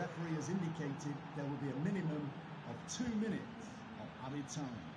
Referee has indicated there will be a minimum of two minutes of added time.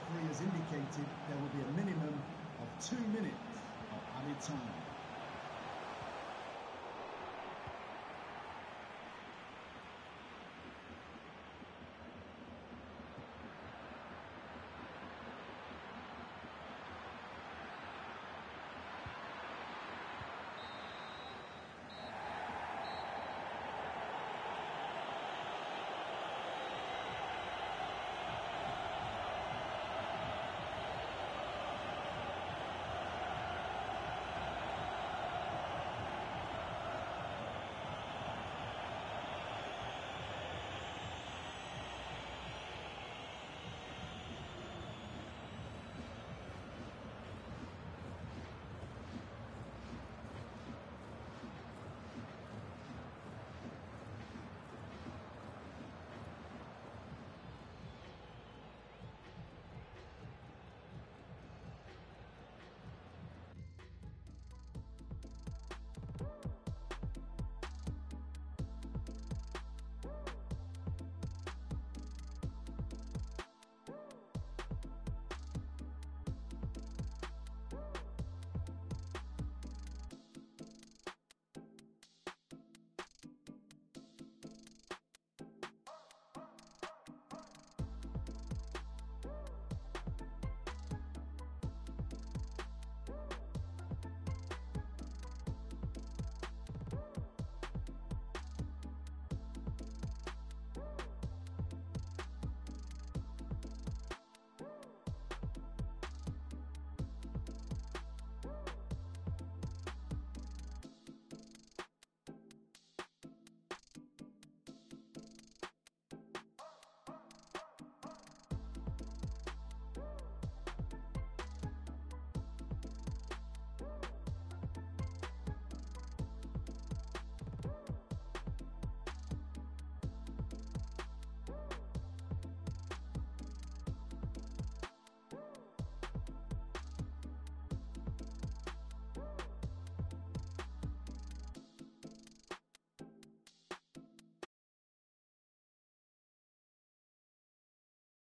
Referee has indicated there will be a minimum of two minutes of added time.